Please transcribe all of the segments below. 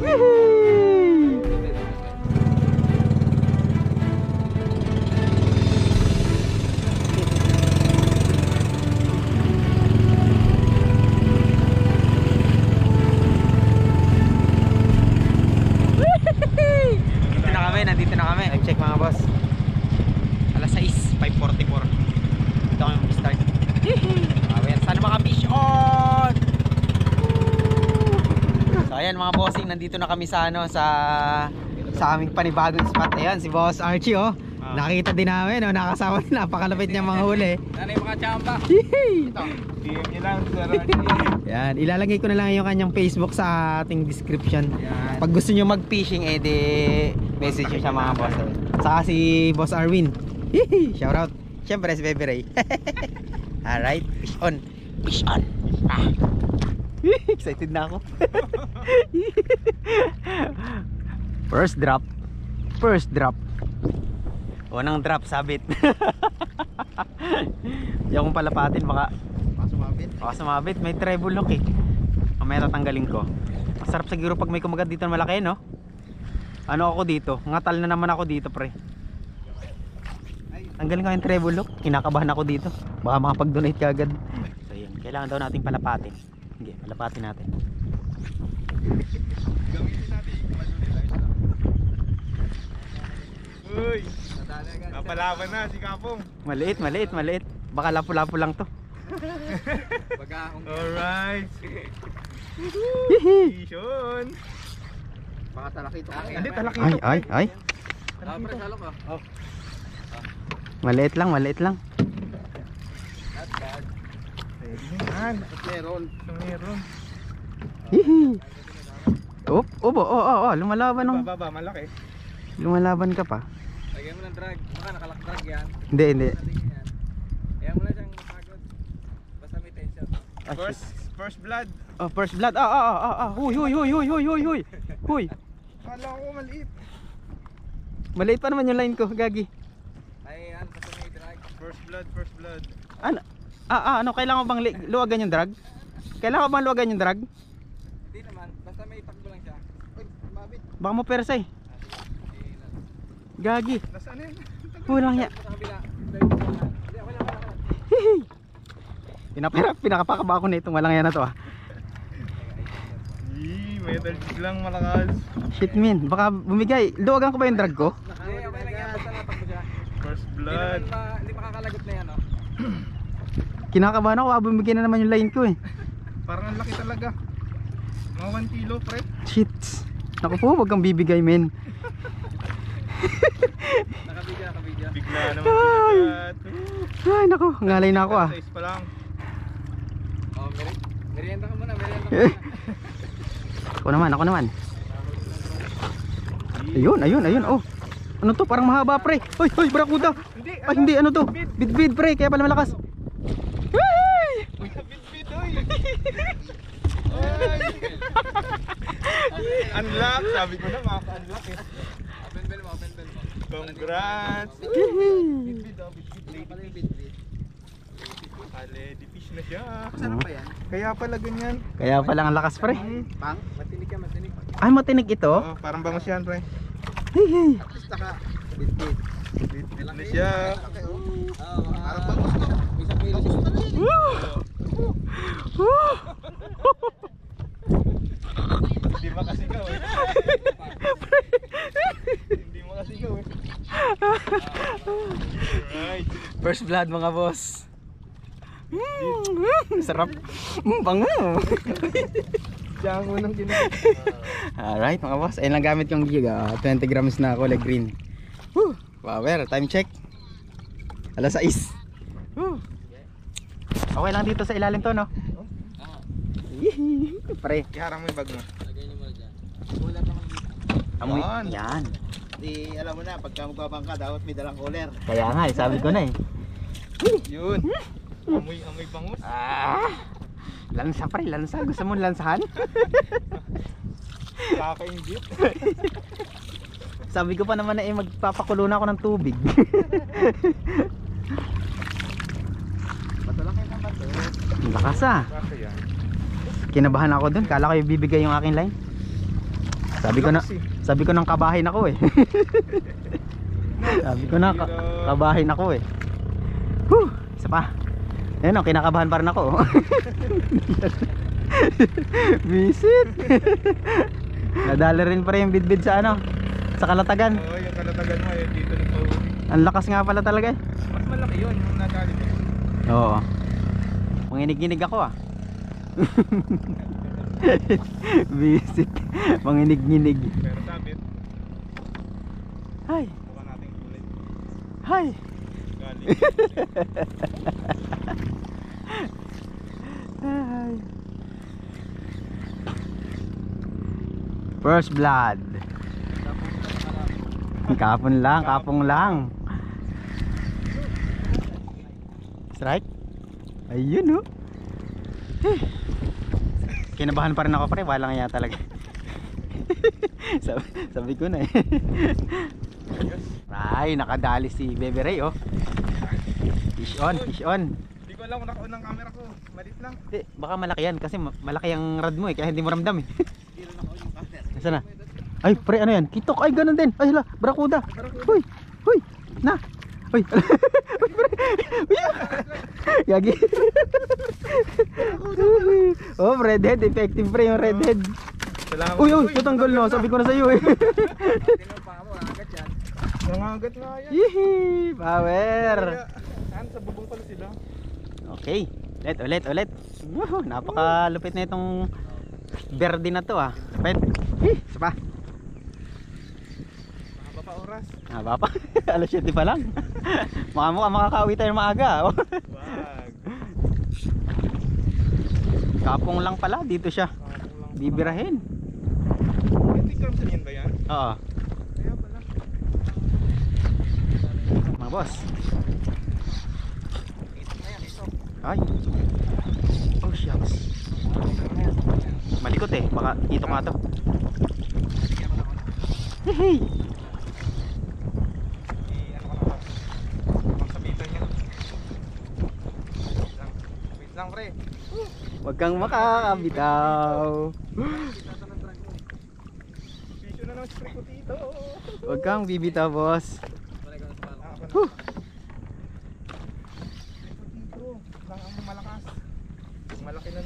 Nandito ayan mga bossing, nandito na kami sa ano, sa sa aming panibagong spot. Ayan, si Boss Archie oh. Nakita din namin, oh, nakasama din, napakalapit niya mga huli. Nanay mga chamba. Ito. DM nyo lang, Sir Yan, ilalagay ko na lang yung kanyang Facebook sa ating description. Yan. Pag gusto nyo mag-fishing, eh di message nyo siya mga boss. Saka si Boss Arwin. Hihi, Shout out. Siyempre si Baby Ray. Alright, fish on. Fish on. Ah. Excited na ako. First drop. First drop. Unang drop, sabit. Hindi akong palapatin, baka. Baka sumabit, may treble lock eh. Mamaya tatanggalin ko. Masarap siguro pag may kumagat dito na malaki, no? Ano ako dito? Ngatal na naman ako dito, pre. Tanggalin ko yung treble lock. Kinakabahan ako dito. Baka makapag-donate ka agad. So yun, kailangan daw nating palapatin. Sige, palapatin natin. Gamitin natin. Uy! Napalaban na si Kapong. Maliit, maliit, maliit. Baka lapu-lapu lang to. Alright. Hihi. Vision. Baka talaki ito. Hindi, talaki Ay, ito. ay, ay. Ah, ka. Oh. Maliit lang, maliit lang. Yan. Meron. Meron. Hihi. Op, opo, oo, oo, oo, lumalaban ng Baba, malaki. lumalaban ka pa. Lagyan mo ng drag. Baka nakalak-drag yan. Hindi, hindi. Kaya mo lang siyang mapagod. Basta may tension. Ah. First, first blood. Oh, first blood. Ah, ah, ah, ah. Huy, huy, huy, huy, huy, huy, huy. Huy. Kala ko maliit. Maliit pa naman yung line ko, gagi. Ay, yan. Basta may drag. First blood, first blood. Ano? Ah, ah, ano, kailangan ko bang luwagan yung drag? Kailangan ko bang luwagan yung drag? Hindi naman. Basta may takbo lang siya. Uy, mabit. Baka mo persa eh. Gagi. Nasaan yun? Kulang ya. Sa kabila. Hindi, okay lang, okay lang. Hihi. Pinapira, pinakapakaba ako nitong walang yan na to ah. Yee, metal jig lang malakas. Shit min, baka bumigay. Luwagan ko ba yung drag ko? Hindi, okay lang yan. Basta natakbo siya. First blood. Hindi makakalagot na yan, oh. Kinakabahan ako, ah, bumigay na naman yung line ko eh. Parang ang laki talaga. Mga 1 kilo, pre. Shit. Naku po, wag kang bibigay men. Nakabidyo, nakabidyo. Bigla naman Ay. bigat. Ay, naku, ngalay na ako ah. Size pa lang. Oh, meri merienda ka muna, merienda ka muna. Ako naman, ako naman. Ayun, ayun, ayun. Oh. Ano to? Parang mahaba, pre. Hoy, hoy, barakuda. Hindi, Ay, hindi, ano to? Bid-bid, pre. Kaya pala malakas. Hey! Bit-bit, oy. Ay. Unlock, sabi ko na makaka-unlock eh. Open bell mo, open bell mo. Congrats. Bit-bit, oh, bit-bit, lady Pala yung bit-bit. Lady fish na siya. Masarap ba yan? Kaya pala ganyan. Kaya pala ang lakas, pre. Pang? Matinig ka, matinig. Ay, matinig ito. Oh, parang bangus yan, pre. Hihi. At least naka bit-bit. Bit-bit na siya. Parang bangus na. Isang kilo siya. Woo! Hindi makasigaw eh. Hindi makasigaw eh. Alright. First blood, mga boss. Mm, sarap. Mm, bango. Siya ang unang kinakit. Alright, mga boss. Ayun lang gamit yung gig. ah, 20 grams na kulay green. Woo! Power. Time check. Alas 6. Woo! Okay lang dito sa ilalim to, no? Hihi. Pre, Iharang mo yung bag mo. Lagay niyo muna dyan. Kulat naman dito. amoy. Yan. Yan. Di, alam mo na, pagka magbabangka, dapat may dalang cooler. Kaya nga, eh, sabi ko na eh. Yun. Amoy, amoy bangus. Ah! Lansa pre, lansa. Gusto mo lansahan? Kakaingit. Sabi ko pa naman na eh, magpapakulo na ako ng tubig. Patulak kayo ng bato. Ang Lakas ah. Kinabahan ako dun. Kala ko ibibigay yung aking line. Sabi ko na, sabi ko nang kabahin ako eh. sabi ko na, ka, kabahin ako eh. Whew, isa pa. Ayun o, kinakabahan pa rin ako. oh. Visit. Nadala rin pa rin yung bidbid sa ano, sa kalatagan. Oo, yung kalatagan mo eh, dito nito. Ang lakas nga pala talaga eh. Mas malaki yun, yung nadali mo. Oo. Manginig-nginig ako ah. Visit. Manginig-nginig. Pero sabit, Hay. buka natin kulit. Hay. Galing. Hay. First blood. Kapon lang, kapong lang. Strike? Ayun oh. Eh. Kinabahan pa rin ako pre, wala nga talaga. sabi, sabi ko na eh. Ay, nakadali si Bebe Ray oh. Fish on, fish on. Hindi ko alam kung nakaon ang camera ko. Malit lang. Hindi, baka malaki yan kasi ma- malaki ang rod mo eh, kaya hindi mo ramdam eh. Nasaan na? Ay, pre, ano yan? Kitok, ay ganun din. Ay, hala, barakuda. Huy, huy, na. Huy, huy, pre. Gagi. oh, redhead, effective pre yung redhead. Salamat. Uy, uy, tutanggal no, sabi ko na sa iyo eh. Nangagat nga yan. Yee, power. Saan? Sa bubong pala sila. Okay, ulit, ulit, ulit. Woohoo, napakalupit na itong verde na to ah. Lupit. Eh, isa pa. Oras. Haba pa. Alas 7 pa lang. Mukha mukha makakauwi tayo maaga. oh. Wag. Kapong lang pala, dito siya. Bibirahin. Ito Crimson yan ba yan? Oo, Kaya pala. mga boss. Ay. Oh, shucks. Malikot eh, baka dito nga to. Hey, I ano ko na ba? Pagsabitan niya. Wait lang. Wait lang pre. Huwag kang makakabitaw. Huwag kang bibitaw, boss. Huh.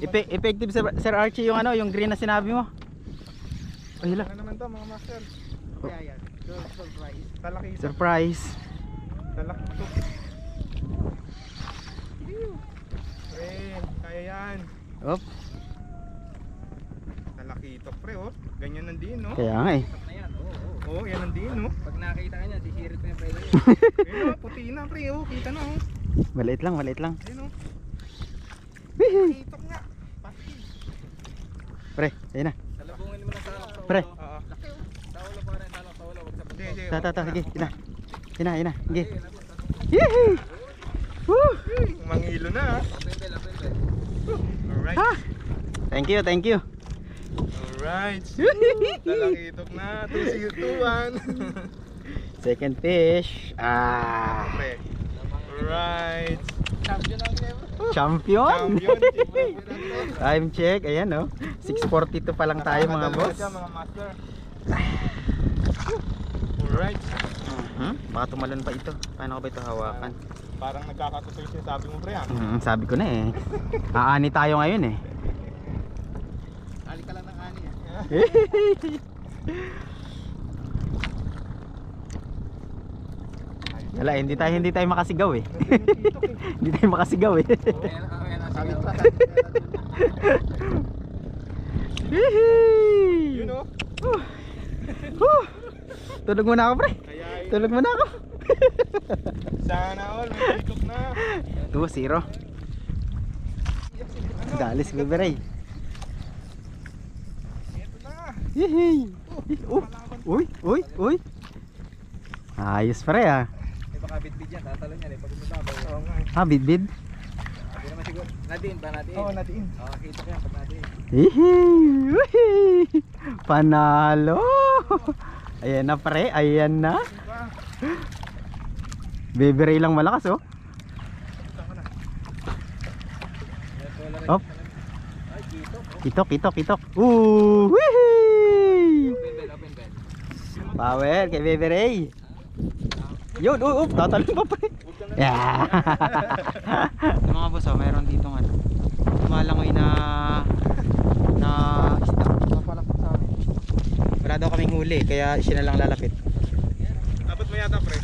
Epe- effective Sir, Sir Archie yung ano, yung green na sinabi mo. Ay, hala. Ano naman to mga master? Kaya yan. Surprise. Talaki. Surprise. Talaki ito. Pre, kaya yan. Op, Talaki ito pre oh. Ganyan nandin no. kaya nga eh. na yan, oo. oo. Oo, yan nandin no. Pag nakita ka niya, sisirit ko yung pwede yun. Ayun oh, puti na pre oh. Kita na oh. Maliit lang, maliit lang. Ayun oh. Wihey! Kitok nga. Pasti. Pre, ayun na. Salubungin mo na sa ulo. Pre. Oo. Laki oh. Sa ulo pa rin, talok sa ulo, wag sa sige. Ta, ta, ta, sige, yun na. Yun na, yun na. Sige. Yehey! Woo! Mangilo na ah. Lapente, lapente. Alright. Ha! Thank you, thank you. Alright. Talaki itok na. 2 Second fish. Ah. Alright. Champion champion. Time check, ayan oh. 6.42 pa lang tayo mga boss. mga master. Alright. Hmm? Baka tumalon pa ito. Paano ko ba ito hawakan? Parang nagkakatutoy siya sabi mo pre ah. Hmm, sabi ko na eh. Aani tayo ngayon eh. Ali ka lang ng ani ah. Wala, hindi tayo hindi tayo makasigaw eh. Eh. hindi tayo makasigaw eh. Ayan, ayan, ang Sabi sigaw. pa. Yehey! Yun oh. Huh! Tulog muna ako pre. Kaya Tulog muna ako. sana all may kitok na. 2-0. Ano? Dalis beberay. Ito na. Yehey! Oh, uy, uy, uy. Ayos pre ah. Eh, baka bit-bit yan, tatalo niyan eh. Pag umibabaw. Oo nga. Ah, bid-bid. Hindi naman siguro. Ba natin? Oo, natiin. Oo, kita ko yan pag natin. Yehey! Panalo! Ayan na pre, ayan na. Beberay lang malakas oh. Op. Oh, Kitok, kitok, kitok. Ooh! Pwede Power kay Ray. Yun, oh, oh, tatalon pa pre. Yeah. Mga boss, oh, meron dito ano. Lumalangoy na na Wala daw kaming huli, kaya siya na lang lalapit. Abot mo yata, pre.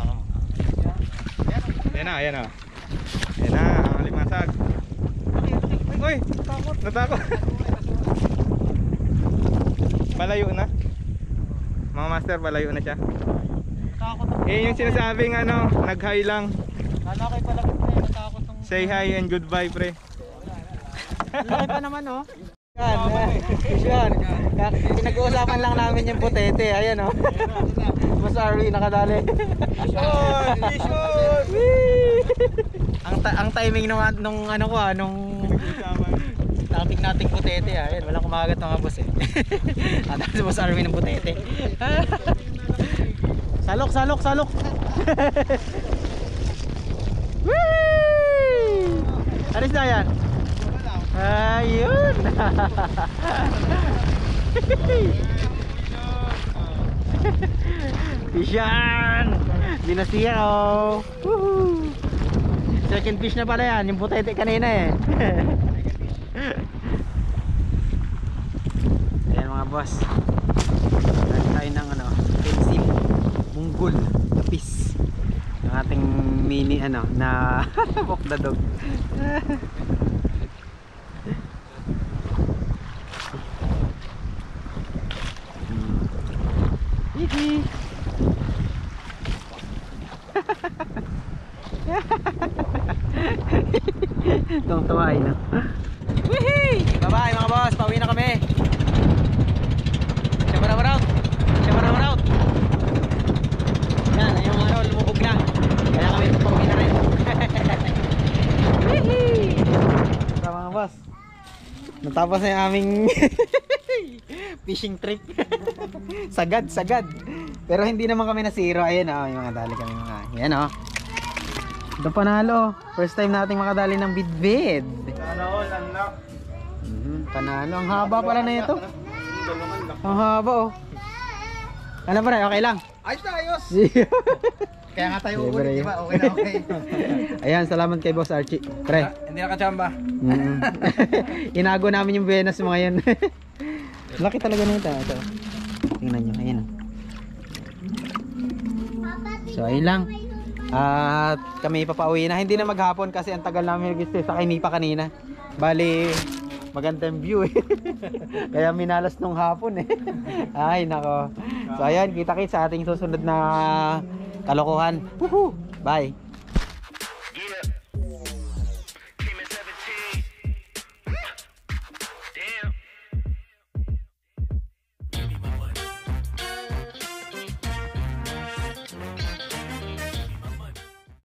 Oo. Ayan na, ayan na. Ayan na, ang alimasag. Uy, natakot. Natakot. Palayo na. Mga master, palayo na siya. Takot ako. Eh, yung sinasabing ano, nag-hi lang. Kala kay palapit na yun, natakot. Say hi and goodbye, pre. Laki pa naman oh. Yan, yan. Pinag-uusapan lang namin yung putete. Ayan oh. Mas Arwi nakadali. Vision! Vision! ang ang timing nung nung ano ko ah, nung topic nating putete ah. Ayan, walang kumagat mga boss eh. At si Boss Arwi ng putete. salok, salok, salok. Alis na yan. Ayun. Fisyan! Dinasiya oh. Woohoo! Second fish na pala yan, yung putete kanina eh. Ayan mga boss. Lagi tayo ng ano, pencil, munggol, tapis. Yung ating mini ano, na walk the dog. Hihi. Itong tuwa ay no. Wihey! Bye-bye mga boss, pauwi na kami. Shabaraw out. Shabaraw out. Yan, yung ano, lumubog na. Kaya kami pauwi na rin. Wihey! Ito mga boss. Natapos na yung aming fishing trip. sagad, sagad. Pero hindi naman kami nasiro. Ayun oh, yung mga dali kami mga. Yan oh. Ito panalo. First time nating makadali ng bidbid. Sana all, unlock. Mhm, panalo. Ang haba pala na ito. Ang haba oh. Ano pa rin? Okay lang. Ayos na, ayos! Kaya nga tayo uulit, di ba? Okay na, okay. Ayan, salamat kay Boss Archie. Pre. Hindi nakachamba. Mm. Inago namin yung Venus mga yun. Laki talaga nito. Ito. Tingnan nyo. Ayan. oh. So, ayun lang. At kami papauwi na. Hindi na maghapon kasi ang tagal namin nag-stay sa Kainipa kanina. Bali, magandang view eh. Kaya minalas nung hapon eh. Ay, nako. So, ayan. Kita-kits sa ating susunod na kalokohan. Woohoo! Bye!